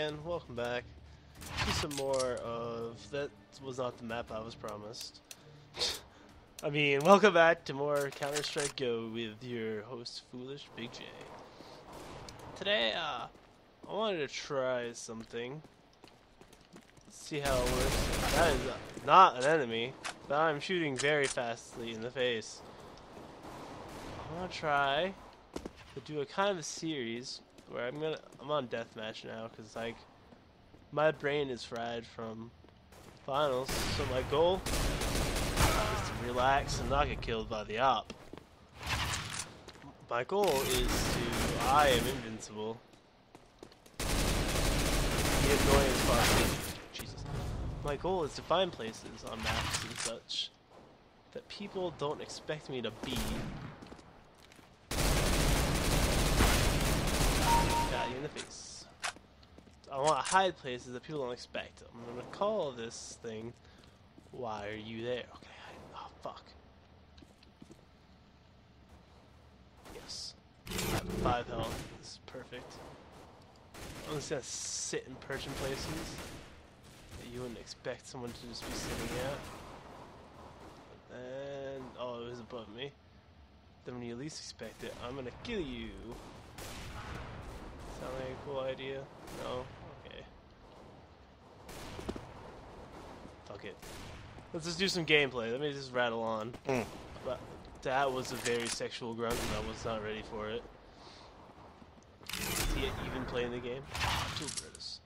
again. Welcome back to some more of that was not the map I was promised. I mean, welcome back to more Counter Strike Go with your host Foolish Big J. Today, uh, I wanted to try something. See how it works. That is not an enemy, but I'm shooting very fastly in the face. I want to try to do a kind of a series where I'm gonna I'm on deathmatch now because like my brain is fried from finals. So my goal is to relax and not get killed by the op. My goal is to I am invincible. Be annoying as. Jesus. My goal is to find places on maps and such that people don't expect me to be Got you in the face. I want to hide places that people don't expect. I'm gonna call this thing. Why are you there? Okay. I, oh fuck. Yes. Five health. This is perfect. I'm just gonna sit and perch in places that you wouldn't expect someone to just be sitting at. And oh, it was above me. Then when you least expect it, I'm gonna kill you. Sound like a cool idea? No? Okay. Fuck it. Let's just do some gameplay. Let me just rattle on. Mm. But that was a very sexual grunt and I was not ready for it. Is he even playing the game? Two Brutus.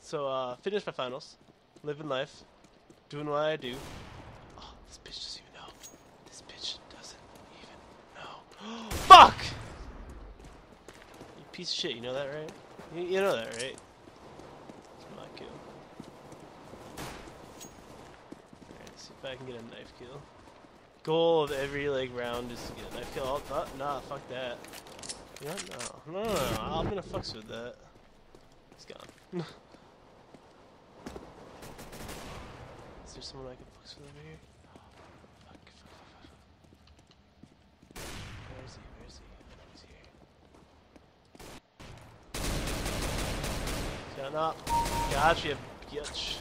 So, uh, finished my finals. Living life. Doing what I do. Oh, this bitch doesn't even know. This bitch doesn't even know. Fuck! Piece of shit, you know that, right? You, you know that, right? It's kill. Alright, see if I can get a knife kill. Goal of every like round is to get a knife kill. Oh, nah, fuck that. No, no, no, no. I'm gonna fucks with that. He's gone. is there someone I can fucks with over here? Fuck, fuck, fuck, fuck, fuck. Where is he? Where is he? I know he's Shut up. Gotcha, bitch.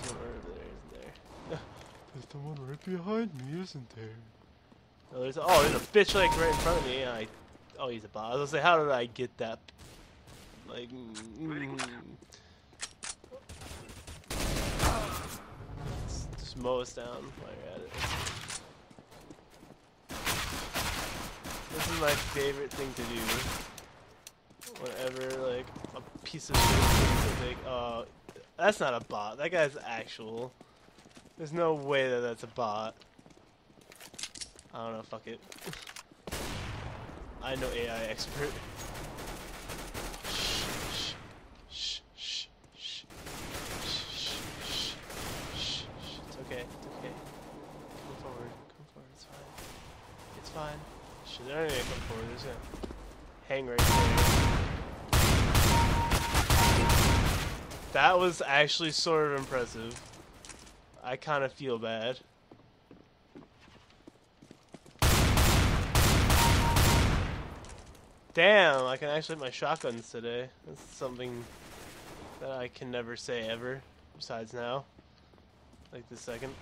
Someone right over there, isn't there? There's someone right behind me, isn't there? Oh, there's, oh, there's a bitch like right in front of me. I, oh, he's a bot. I was gonna say, how did I get that? Like, mm, just mow us down while you're at it. This is my favorite thing to do. Whenever like a piece of oh, that's not a bot. That guy's actual. There's no way that that's a bot. I don't know, fuck it. I know AI expert. Okay, it's okay. Come forward, come forward, it's fine. It's fine. Shit, they're not gonna come forward, they're just gonna hang right there. That was actually sort of impressive. I kind of feel bad. Damn, I can actually hit my shotguns today. That's something that I can never say ever, besides now. Like the second.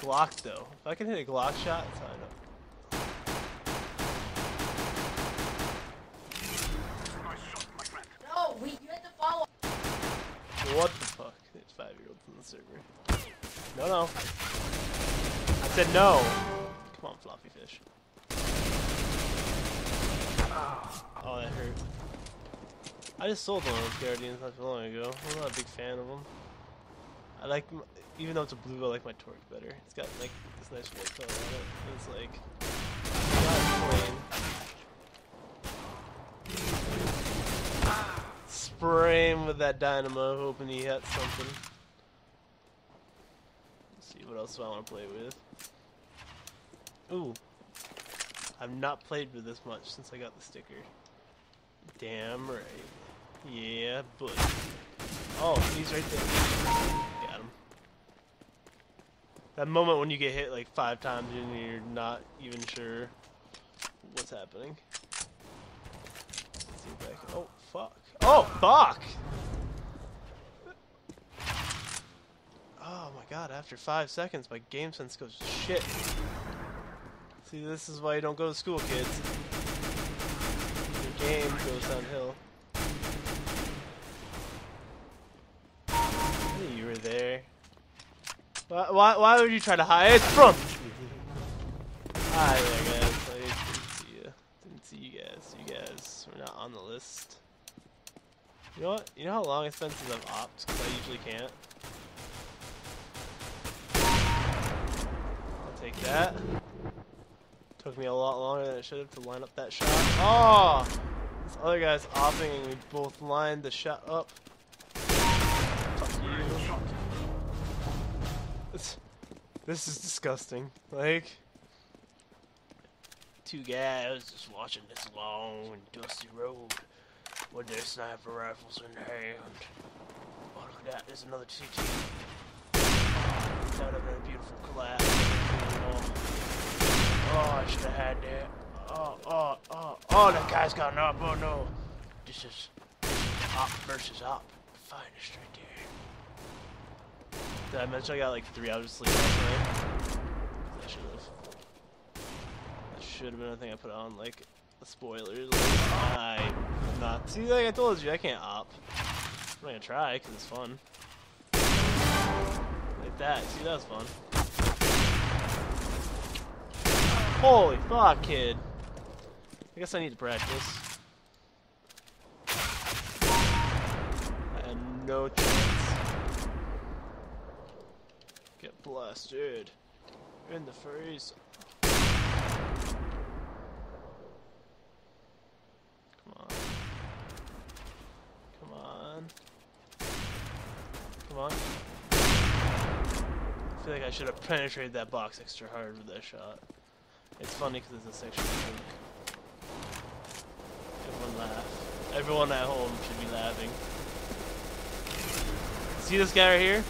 Glock though. If I can hit a Glock shot, it's fine. No, we you had to follow. What the fuck? There's five year olds on the server. No, no. I said no. Come on, floppy fish. Oh, that hurt. I just sold one of those Guardians not too long ago. I'm not a big fan of them. I like, m even though it's a blue, I like my torque better. It's got like this nice white color on it. It's like, not. Him with that dynamo, hoping he hits something. Let's see, what else I want to play with? Ooh. I've not played with this much since I got the sticker. Damn right. Yeah, but. Oh, he's right there. Got him. That moment when you get hit like five times and you're not even sure what's happening. Let's see See if I can- Oh fuck! Oh fuck! Oh my god! After five seconds, my game sense goes shit. See, this is why you don't go to school, kids. Your game goes downhill. You were there. Why, why, why would you try to hide from? Hi there, guys. I didn't see you. Didn't see you guys. You guys were not on the list. You know what? You know how long it's been since I've opted? Because I usually can't. I'll take that. Took me a lot longer than it should have to line up that shot. Oh! This other guy's opting and we both lined the shot up. Fuck you. This, this is disgusting. Like, two guys just watching this long dusty road with their sniper rifles in hand. Oh, look at that. There's another TT. That would have been a beautiful collapse. Oh, I should have had that. Oh, oh, oh, oh, that guy's got an up. Oh, no. This is, this is op versus op. Finest right there. Did I mention I got like three hours of sleep last night? I should have. That should have been a thing I put on, like, the spoilers. Like, Not. See, like I told you, I can't op. I'm gonna try, because it's fun. Like that. See, that was fun. Holy fuck, kid. I guess I need to practice. I had no chance. Get blasted. In the face. Come on. Come on. On. I feel like I should have penetrated that box extra hard with that shot. It's funny because it's a sexual joke. Everyone laugh. Everyone at home should be laughing. See this guy right here?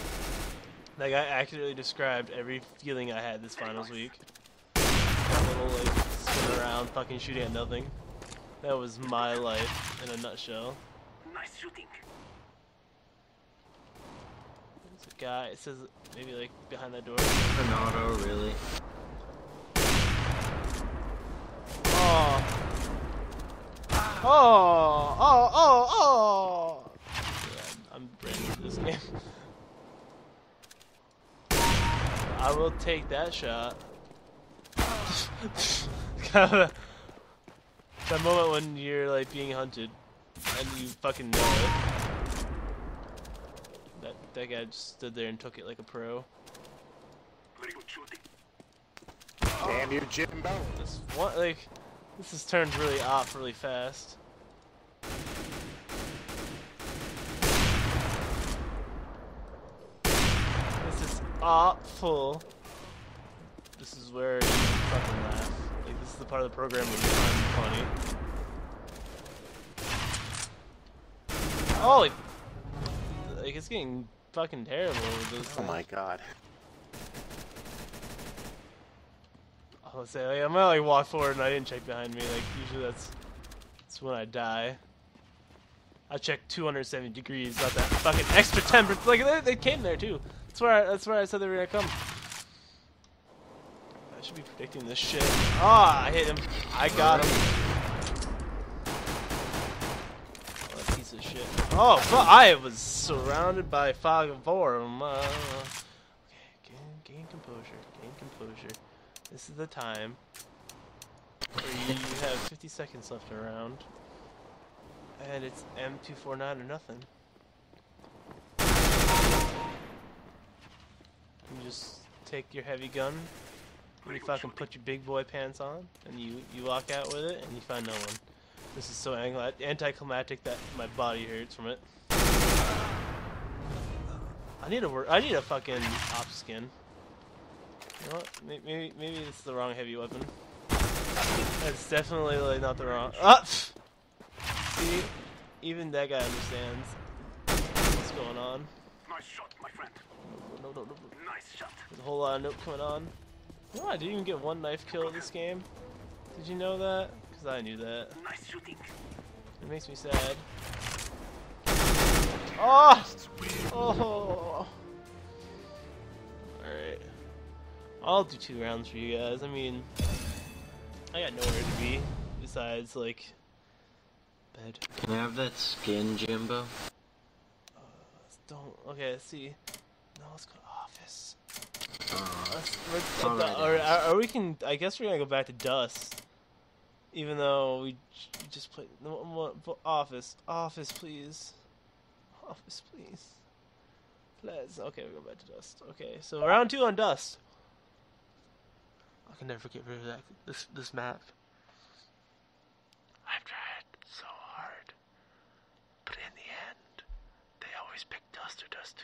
That guy accurately described every feeling I had this finals week. That little like spin around, fucking shooting at nothing. That was my life in a nutshell. Nice shooting. There's a guy. It says maybe like behind that door. An auto, really? Oh. Oh. Oh. Oh. Oh. Yeah, I'm brand new to this game. I will take that shot. that moment when you're like being hunted and you fucking know it. That guy just stood there and took it like a pro. Very good shooting. Damn you, Jimbo. This one like this has turned really off really fast. This is awful. This is where you fucking laugh. Like this is the part of the program where you find funny. Oh, Holy like it's getting fucking terrible with this. Oh my god. I'll say like, I'm gonna like walk forward and I didn't check behind me. Like usually that's that's when I die. I checked 270 degrees, got that fucking extra 10. Like they, they came there too. That's where I, that's where I said they were gonna come. I should be predicting this shit. Ah, I hit him. I got him. Oh, that piece of shit. Oh! I was surrounded by fog of war. Uh, okay, gain, gain composure. Gain composure. This is the time you have 50 seconds left around. And it's M249 or nothing. You just take your heavy gun, and you fucking put your big boy pants on, and you, you walk out with it, and you find no one. This is so anticlimactic that my body hurts from it. I need a wor- I need a fucking op skin. You know what? May- Maybe maybe it's the wrong heavy weapon. It's definitely like not the wrong. Ah! See, even that guy understands what's going on. Nice shot, my friend. No, no, no. Nice shot. There's a whole lot of note coming on. You know, I didn't even get one knife kill this game. Did you know that? Because I knew that. Nice shooting. It makes me sad. Oh! Oh! Alright. I'll do two rounds for you guys. I mean, I got nowhere to be besides, like, bed. Can I have that skin, Jimbo? Don't. Okay, let's see. No, let's go to office. Uh, Let's, let's, or, Alright, or, or we can. I guess we're gonna go back to Dust. Even though we, just played. No, office. Office, please. Office, please. Let's. Okay, we go back to Dust. Okay, so round two on Dust. I can never get rid of that. This this map. I've tried so hard, but in the end, they always pick Dust or Dust Two.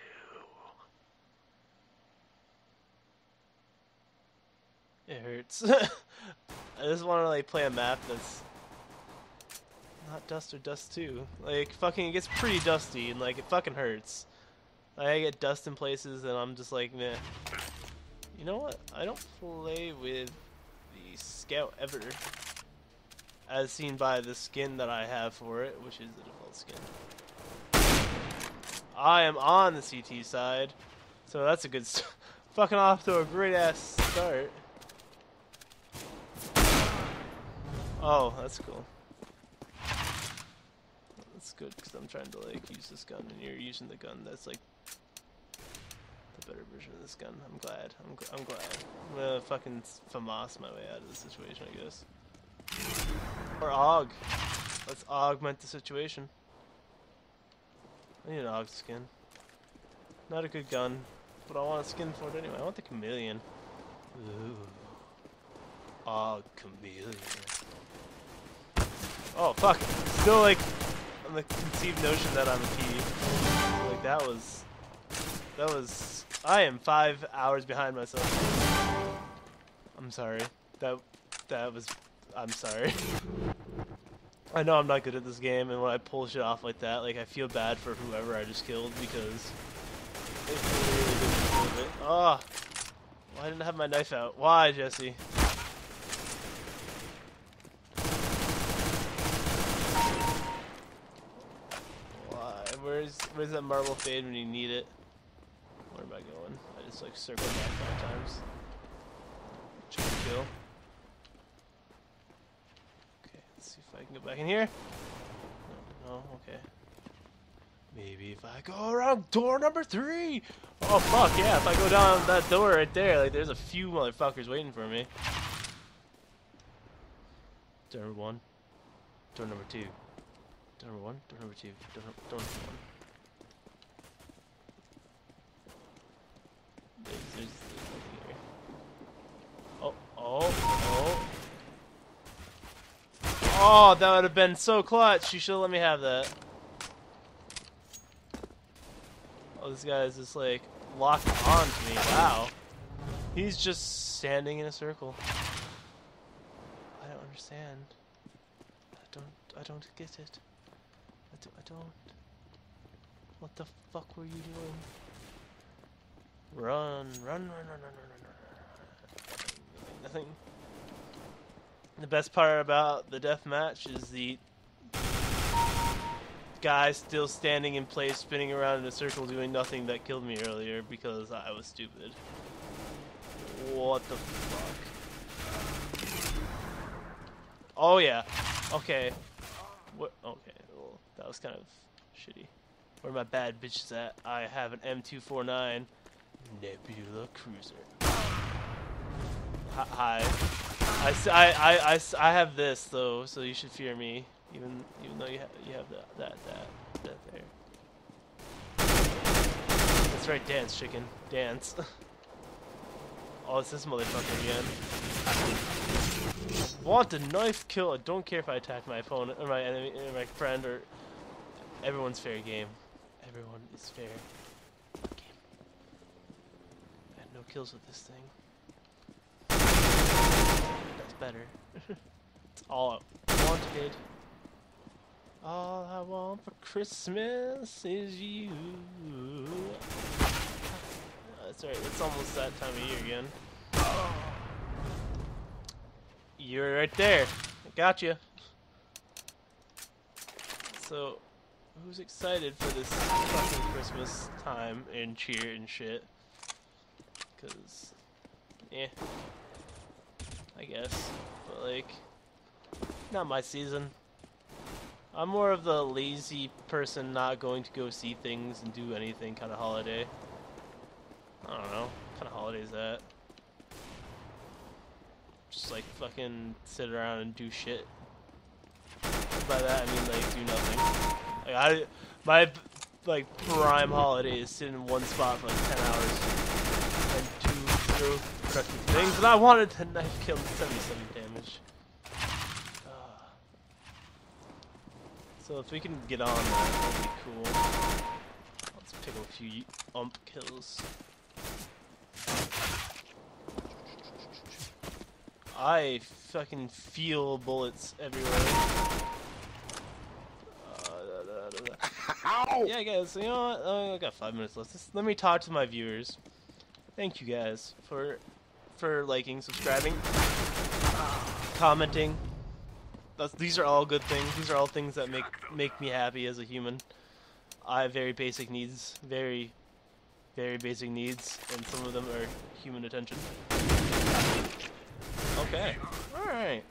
It hurts. I just want to like play a map that's not Dust or Dust 2. Like fucking it gets pretty dusty and like it fucking hurts. Like, I get dust in places and I'm just like meh. You know what? I don't play with the Scout ever. As seen by the skin that I have for it, which is the default skin. I am on the CT side, so that's a good fucking off to a great ass start. Oh, that's cool. That's good because I'm trying to like use this gun, and you're using the gun that's like the better version of this gun. I'm glad. I'm, gl- I'm glad. I'm gonna fucking FAMAS my way out of the situation, I guess. Or AUG. Let's augment the situation. I need an AUG skin. Not a good gun, but I want a skin for it anyway. I want the chameleon. Ooh. AUG chameleon. Oh fuck! Still like on the conceived notion that I'm a P. Like that was that was I am five hours behind myself. I'm sorry. That that was I'm sorry. I know I'm not good at this game, and when I pull shit off like that, like I feel bad for whoever I just killed because it really didn't it. Oh, why didn't I have my knife out? Why, Jesse? Why? Where's that marble fade when you need it? Where am I going? I just like circle back five times. Try to kill. Okay, let's see if I can go back in here. No, no, okay. Maybe if I go around door number three. Oh fuck yeah! If I go down that door right there, like there's a few motherfuckers waiting for me. Door number one. Door number two. Door number one. Door number two. Door, door number one. There's, there's. Oh, oh, oh. Oh, that would have been so clutch. You should have let me have that. Oh, this guy is just like locked on to me. Wow. He's just standing in a circle. I don't understand. I don't. I don't get it. I, do, I don't. What the fuck were you doing? Run, run, run, run, run, run, run, run. Nothing, nothing. The best part about the death match is the guy still standing in place, spinning around in a circle, doing nothing that killed me earlier because I was stupid. What the fuck? Oh yeah. Okay. What? Okay. Well, that was kind of shitty. Where my bad bitches at? I have an M249 Nebula Crusader. Hi. I, I, I, I, have this though, so you should fear me, even even though you have you have that that that that there. That's right, dance, chicken, dance. oh, it's this motherfucker again. Want a knife kill? I don't care if I attack my opponent or my enemy or my friend or everyone's fair game. Everyone is fair game. I had no kills with this thing. That's better. it's all I wanted. All I want for Christmas is you. Uh, That's right, it's almost that time of year again. You're right there. I got you. So, who's excited for this fucking Christmas time and cheer and shit? Cause, eh, I guess. But like, not my season. I'm more of the lazy person not going to go see things and do anything kind of holiday. I don't know. What kind of holiday is that? Just like fucking sit around and do shit. By that I mean like do nothing. Like I, my like prime holiday is sit in one spot for like 10 hours zero things. And I wanted to knife kill 77 damage. Ah. So if we can get on that, that'd be cool. Let's pick up a few ump kills. I fucking feel bullets everywhere. Uh, da, da, da, da. Yeah, guys. You know what? Uh, I got five minutes left. Just let me talk to my viewers. Thank you guys for for liking, subscribing, commenting. That's, these are all good things. These are all things that make make me happy as a human. I have very basic needs, very very basic needs, and some of them are human attention. Okay. All right.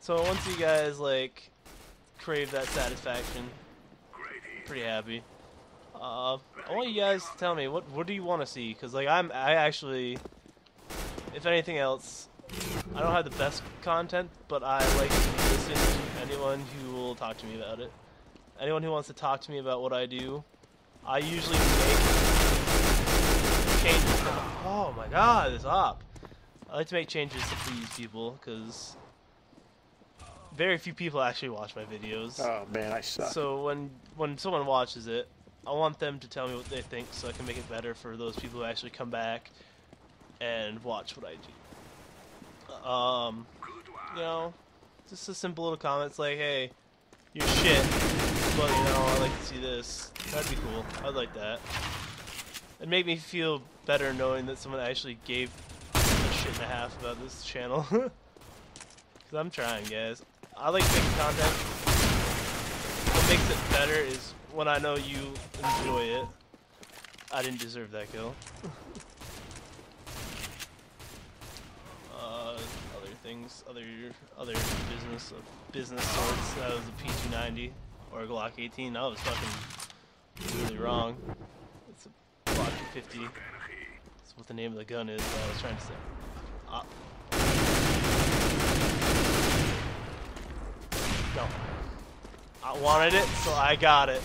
So once you guys like crave that satisfaction, pretty happy. Uh, I want you guys to tell me what what do you want to see? Cause like I'm I actually, if anything else, I don't have the best content, but I like to listen to anyone who will talk to me about it. Anyone who wants to talk to me about what I do, I usually make changes. To, oh my god, it's up. I like to make changes to please people, cause very few people actually watch my videos. Oh man, I suck. So when when someone watches it, I want them to tell me what they think, so I can make it better for those people who actually come back and watch what I do. Um, you know, just a simple little comments like, "Hey, you're shit," but you know, I like to see this. That'd be cool. I'd like that. It'd make me feel better knowing that someone actually gave a shit and a half about this channel. Cause I'm trying, guys. I like making content. Makes it better is when I know you enjoy it. I didn't deserve that kill. uh, other things, other other business of business sorts. That was a P290 or a Glock 18. That was fucking really wrong. It's a Glock 250. That's what the name of the gun is. I was trying to say. Ah. No. I wanted it, so I got it.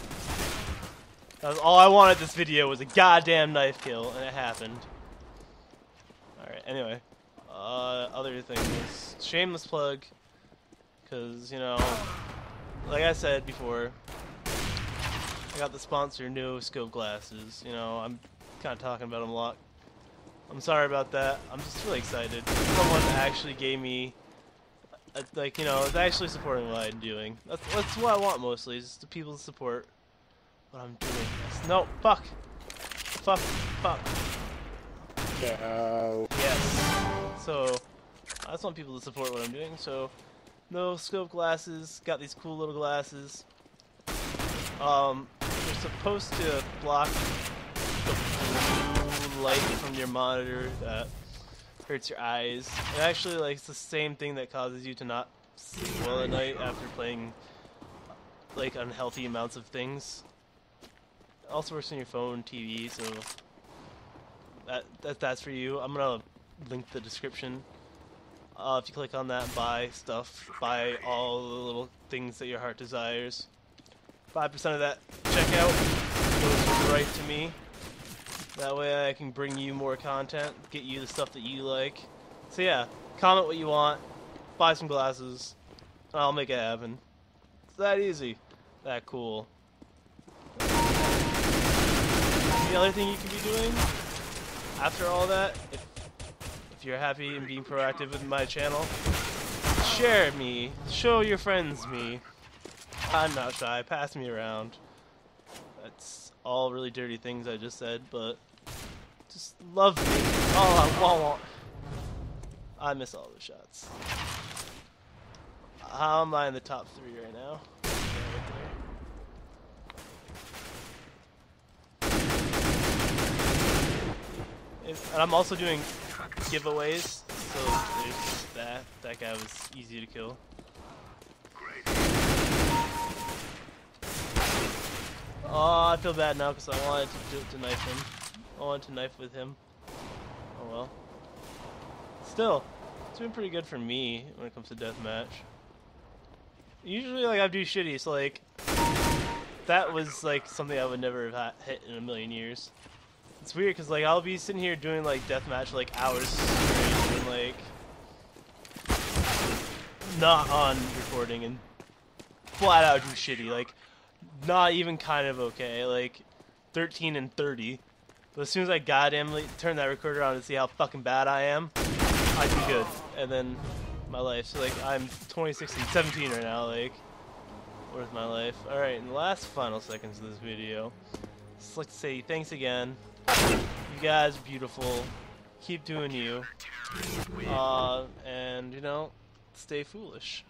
All I wanted this video was a goddamn knife kill, and it happened. Alright, anyway. Uh, other things. Shameless plug. Because, you know, like I said before, I got the sponsor NoScope glasses. You know, I'm kind of talking about them a lot. I'm sorry about that. I'm just really excited. Someone actually gave me uh, like you know, they're actually supporting what I'm doing. That's that's what I want mostly, is the people to support what I'm doing. Yes. No, fuck, fuck, fuck. No. Yes. So I just want people to support what I'm doing. So NoScope glasses. Got these cool little glasses. Um, they're supposed to block the blue light from your monitor that hurts your eyes. It actually, like, it's the same thing that causes you to not sleep well at night after playing, like, unhealthy amounts of things. It also works on your phone, TV, so that, that that's for you. I'm gonna link the description. Uh, if you click on that, buy stuff, buy all the little things that your heart desires. Five percent of that checkout goes right to me. That way I can bring you more content, get you the stuff that you like. So yeah, comment what you want, buy some glasses, and I'll make it happen. It's that easy. That cool. The other thing you can be doing after all that, if, if you're happy and being proactive with my channel, share me, show your friends me. I'm not shy, pass me around all really dirty things I just said, but just love me. Oh, I, wah, wah. I miss all the shots. How am I in the top three right now? and I'm also doing giveaways, so there's that. That guy was easy to kill. Oh, I feel bad now because I wanted to, do, to knife him. I wanted to knife with him. Oh well. Still, it's been pretty good for me when it comes to deathmatch. Usually, like I do shitty, so like that was like something I would never have ha- hit in a million years. It's weird because like I'll be sitting here doing like deathmatch like hours straight and like not on recording and flat out do shitty like not even kind of okay like 13 and 30 but as soon as I goddamn turn that recorder on to see how fucking bad I am I do good and then my life so like I'm 26 and 17 right now like where's my life alright in the last final seconds of this video just like to say thanks again you guys beautiful. Keep doing you. Uh, and, you know, stay foolish.